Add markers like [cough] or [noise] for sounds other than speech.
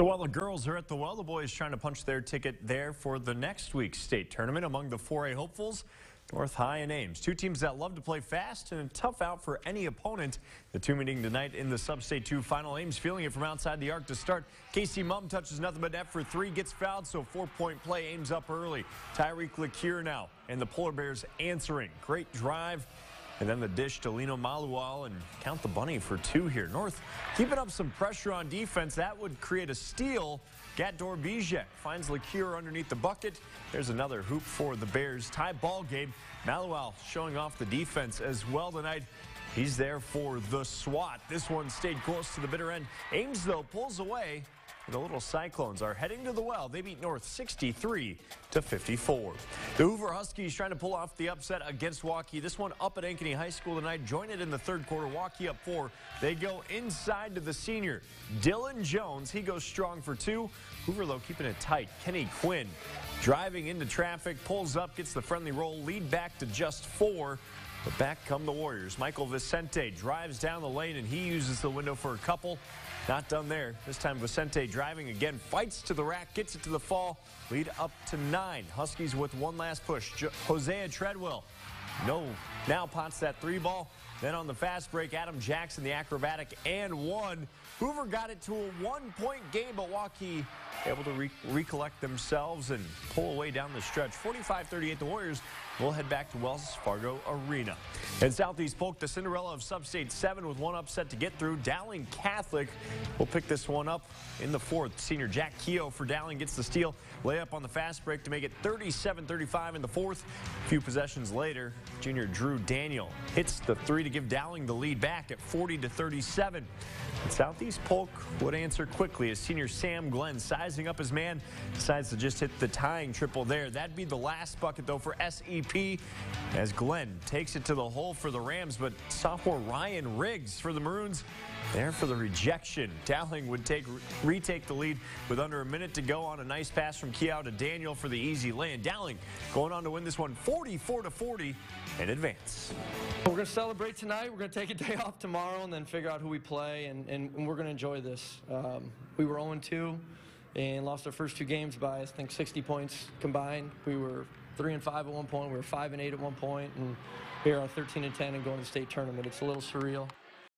So while the girls are at the well, the boys trying to punch their ticket there for the next week's state tournament among the 4A hopefuls. North High and Ames, two teams that love to play fast and tough out for any opponent. The two meeting tonight in the Sub-State 2 final. Ames feeling it from outside the arc to start. Casey Mum touches nothing but net for three, gets fouled, so four-point play. Ames up early. Tyreek LaCure now, and the Polar Bears answering. Great drive. And then the dish to Lino Malual and count the bunny for two here. North keeping up some pressure on defense. That would create a steal. Gatdor Bijek finds LaCure underneath the bucket. There's another hoop for the Bears. Tie ball game. Malual showing off the defense as well tonight. He's there for the SWAT. This one stayed close to the bitter end. Ames, though, pulls away. The little Cyclones are heading to the well. They beat North 63 to 54. The Hoover Huskies trying to pull off the upset against Waukee. This one up at Ankeny High School tonight. Join it in the third quarter. Waukee up four. They go inside to the senior. Dylan Jones, he goes strong for two. Hoover, though, keeping it tight. Kenny Quinn driving into traffic, pulls up, gets the friendly roll, lead back to just four. But back come the Warriors. Michael Vicente drives down the lane, and he uses the window for a couple. Not done there. This time Vicente driving again, fights to the rack, gets it to the fall. Lead up to nine. Huskies with one last push. Jo Hosea Treadwell. No. Now pots that three ball. Then on the fast break, Adam Jackson, the acrobatic, and one. Hoover got it to a one-point game, but Waukee able to re recollect themselves and pull away down the stretch. 45-38, the Warriors will head back to Wells Fargo Arena. And Southeast Polk, the Cinderella of Sub-State 7 with one upset to get through. Dowling Catholic will pick this one up in the fourth. Senior Jack Keogh for Dowling gets the steal. Layup on the fast break to make it 37-35 in the fourth. A few possessions later, junior Drew Daniel hits the three to give Dowling the lead back at 40 to 37. Southeast Polk would answer quickly as senior Sam Glenn sizing up his man decides to just hit the tying triple there. That'd be the last bucket though for SEP as Glenn takes it to the hole for the Rams, but sophomore Ryan Riggs for the Maroons there for the rejection. Dowling would take retake the lead with under a minute to go on a nice pass from Keogh to Daniel for the easy lay. Dowling going on to win this one 44 to 40 in advance. We're going to celebrate tonight. We're going to take a day [laughs] off tomorrow and then figure out who we play, and, and, and we're going to enjoy this. Um, we were 0-2 and lost our first two games by, I think, 60 points combined. We were 3 and 5 at one point. We were 5 and 8 at one point, and here are 13 and 10 and going to the state tournament. It's a little surreal.